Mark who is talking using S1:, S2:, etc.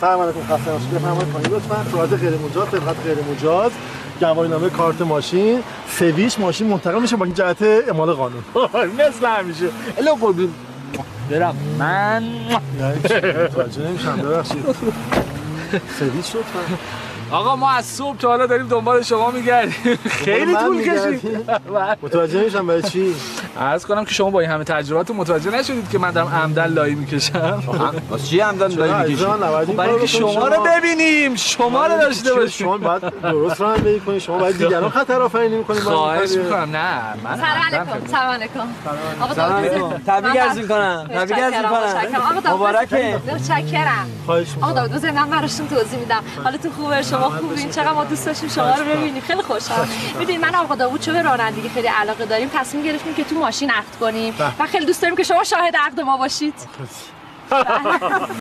S1: سلام علیکم خسته نباشید. بفرمایید پایین لطفا. صورت غیر مجاز سبقت غیر مجاز گواهی نامه کارت ماشین سویش ماشین منتقل میشه با این جهت اعمال قانون.
S2: مثل همیشه. الو قربون. برم. من؟
S1: متوجه نمیشم ببخشید. سویش لطفا
S2: آقا ما از صبح تا حالا داریم دنبال شما میگردیم. خیلی طول؟ کشید.
S1: متوجه نمیشم برای چی.
S2: عرض کنم که شما با این همه تجربتون متوجه نشدید که من دارم عمدن لایی می‌کشم.
S3: واسه چی
S1: چرا
S3: لای
S1: نباید این
S2: برای اینکه شما رو ببینیم شما رو داشته؟ باشیم.
S1: شما باید درست رانندگی کنید شما باید دیگران خطر آفرینی می‌کنید
S2: خواهش می‌کنم. نه من
S4: سلام علیکم سلام علیکم. آقا
S3: سلام.
S4: داوود
S3: علیکم. تبریک عرض می‌کنم. تبریک عرض می‌کنم.
S4: آقا داوود
S3: مبارکه.
S4: متشکرم.
S1: خواهش
S4: آقا
S1: می‌کنم
S4: داوود بزن من براشون توضیح میدم. حالتون خوبه؟ شما خوبین؟ چقدر ما دوست داشتیم شما رو ببینیم. خیلی خوشحال می‌دونید من آقا داوود چون به رانندگی خیلی علاقه داریم. تصمیم گرفتیم که تو ماشین عقد کنیم و خیلی دوست داریم که شما شاهد عقد ما باشید.